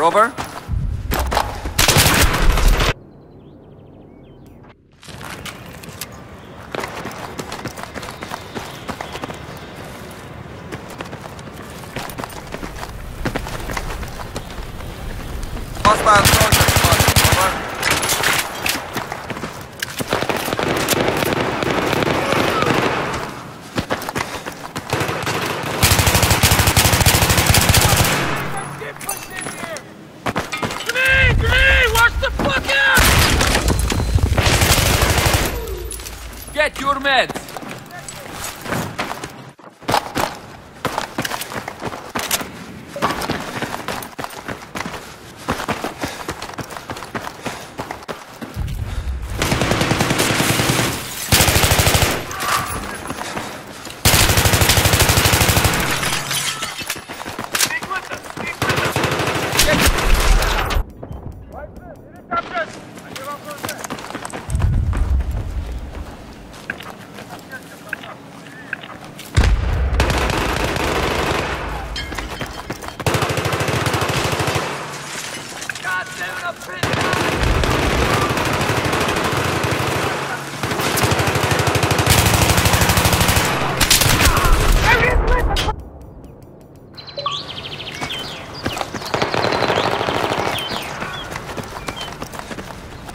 soldier, over. Hostile gourmet.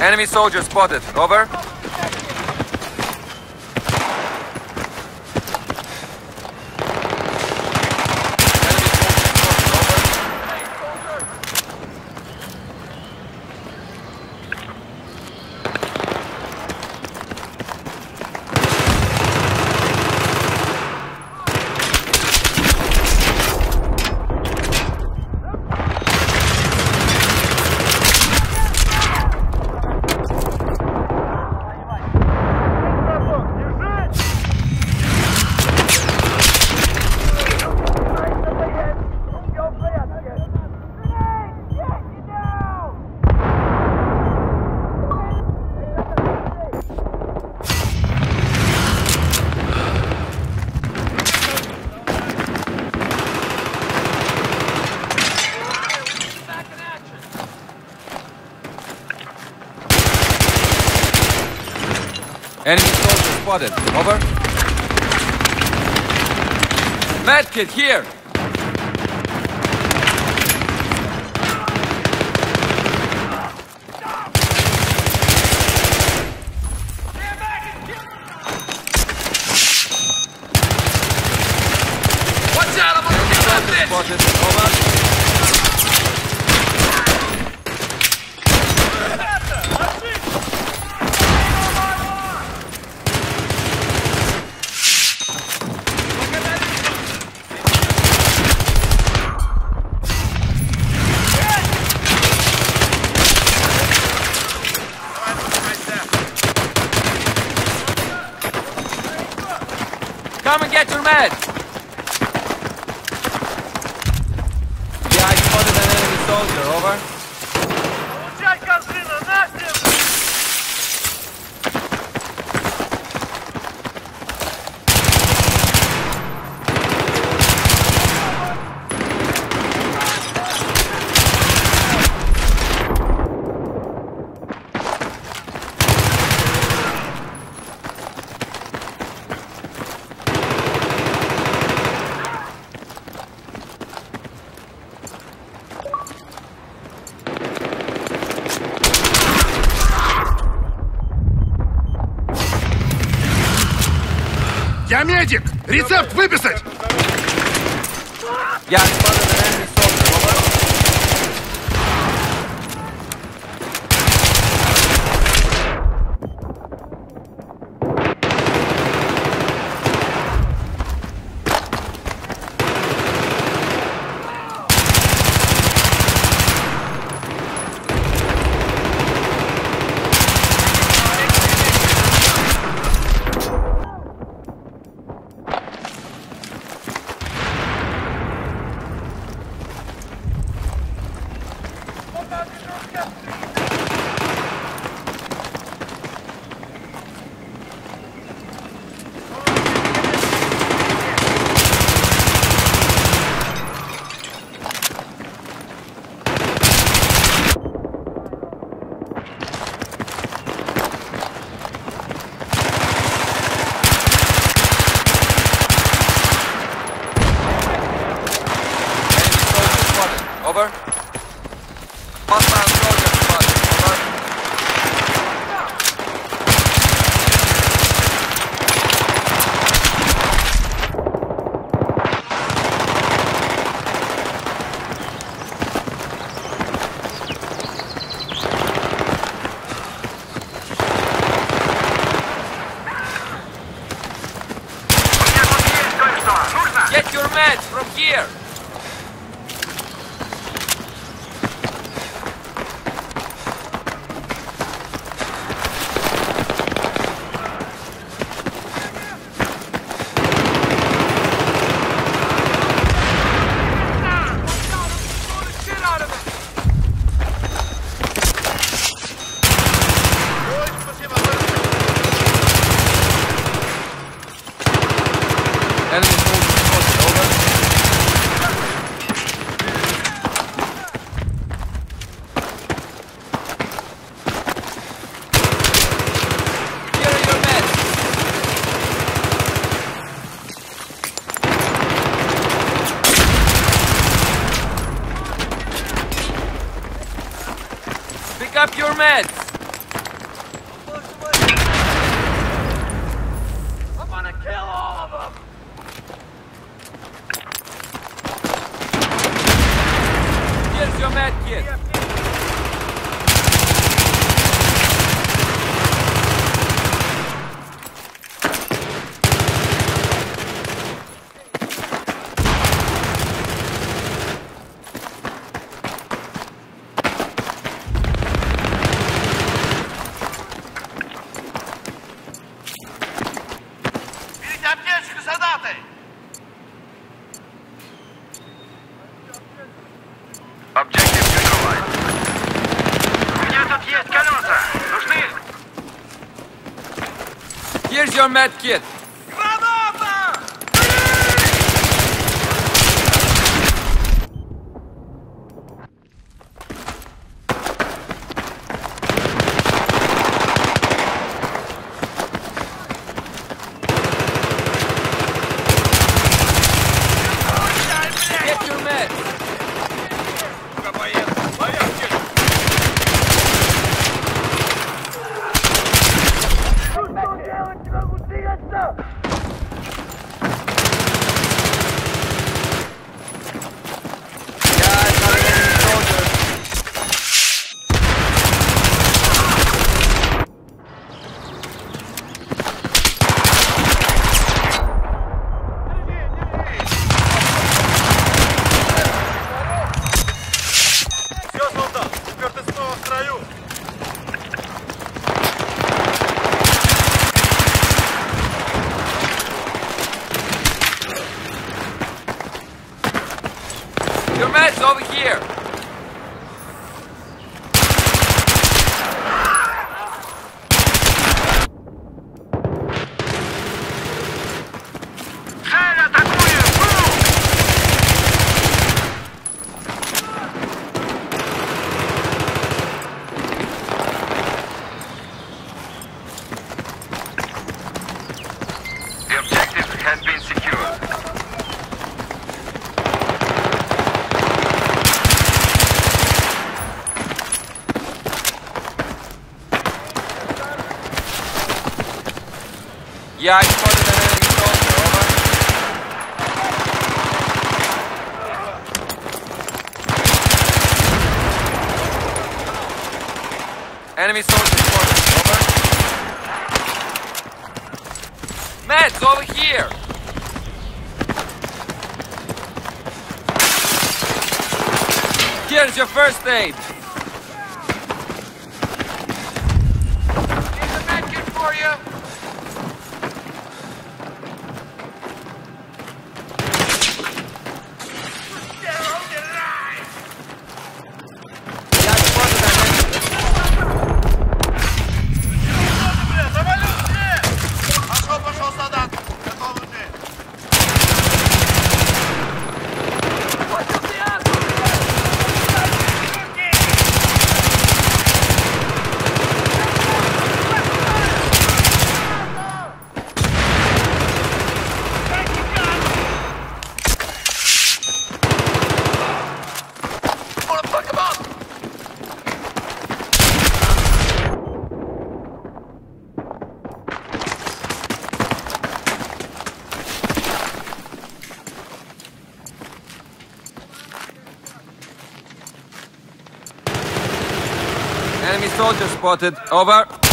Enemy soldier spotted, over. Enemy soldier spotted, over. Medkit here! Watch out, I'm on the Soldier bitch! over. Meds! Yeah, I spotted an enemy soldier, over. Рецепт выписать! Yeah, comments. Objective Here's your medkit. Enemy soldiers over. Meds over here! Here's your first aid! soldier spotted. Over.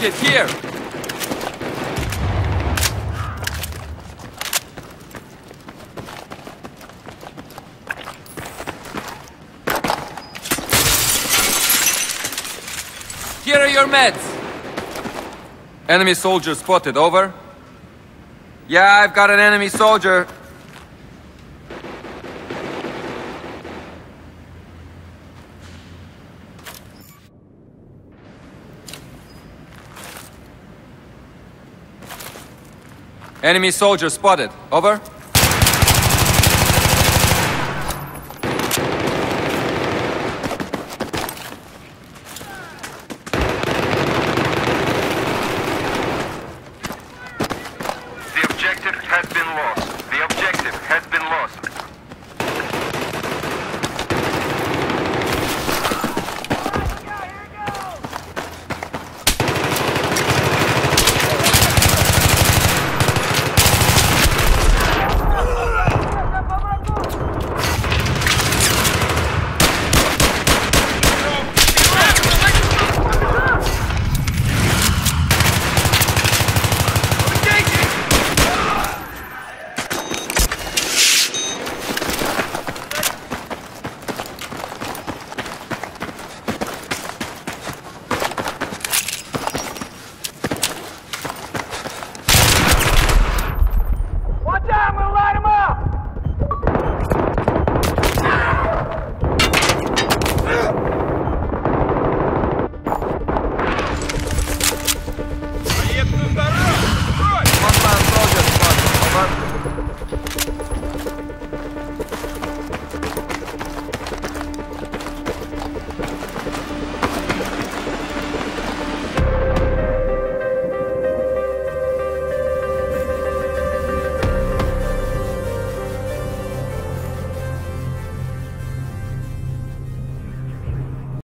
Get here! Here are your meds! Enemy soldier spotted, over. Yeah, I've got an enemy soldier. Enemy soldier spotted. Over.